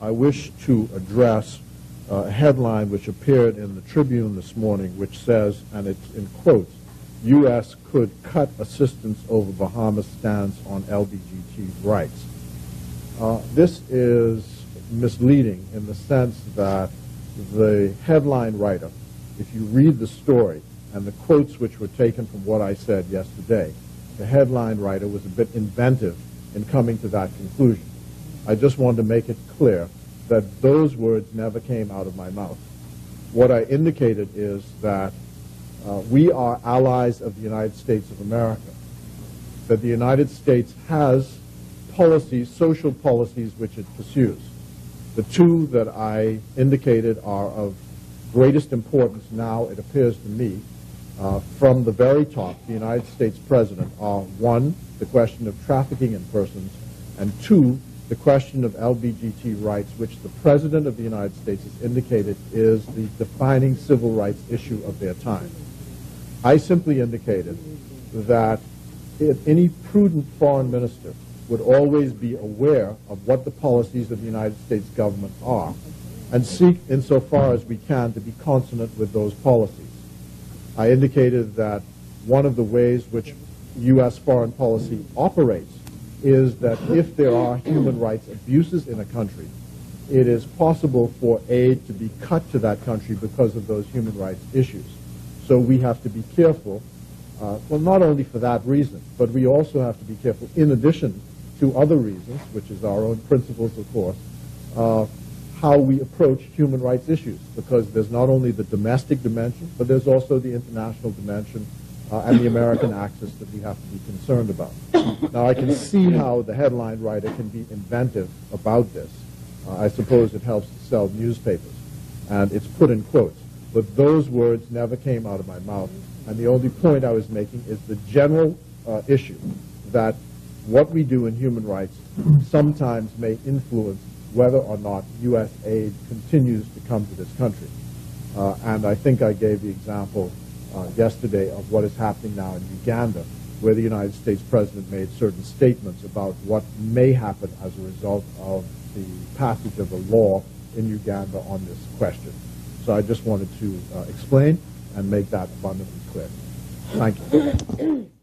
I wish to address a headline which appeared in the Tribune this morning, which says, and it's in quotes, U.S. could cut assistance over Bahamas stance on LBGT rights. Uh, this is misleading in the sense that the headline writer, if you read the story and the quotes which were taken from what I said yesterday, the headline writer was a bit inventive in coming to that conclusion. I just wanted to make it clear that those words never came out of my mouth. What I indicated is that uh, we are allies of the United States of America, that the United States has policies, social policies, which it pursues. The two that I indicated are of greatest importance now, it appears to me, uh, from the very top, the United States President, are one, the question of trafficking in persons, and two, the question of LBGT rights, which the President of the United States has indicated is the defining civil rights issue of their time. I simply indicated that any prudent foreign minister would always be aware of what the policies of the United States government are and seek, insofar as we can, to be consonant with those policies. I indicated that one of the ways which U.S. foreign policy operates is that if there are human rights abuses in a country, it is possible for aid to be cut to that country because of those human rights issues. So we have to be careful, uh, well, not only for that reason, but we also have to be careful in addition to other reasons, which is our own principles, of course, uh, how we approach human rights issues, because there's not only the domestic dimension, but there's also the international dimension uh, and the American axis that we have to be concerned about. Now, I can see how the headline writer can be inventive about this. Uh, I suppose it helps to sell newspapers, and it's put in quotes. But those words never came out of my mouth, and the only point I was making is the general uh, issue that what we do in human rights sometimes may influence whether or not U.S. aid continues to come to this country. Uh, and I think I gave the example uh, yesterday of what is happening now in Uganda, where the United States President made certain statements about what may happen as a result of the passage of a law in Uganda on this question. So I just wanted to uh, explain and make that abundantly clear. Thank you.